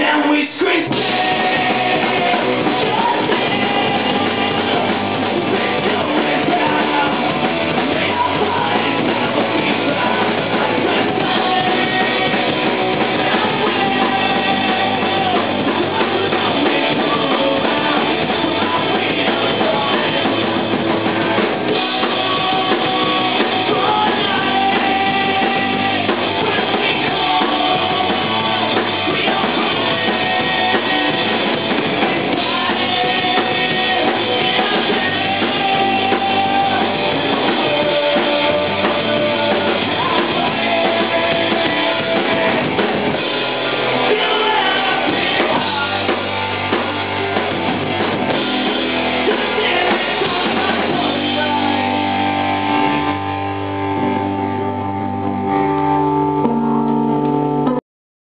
now we scream.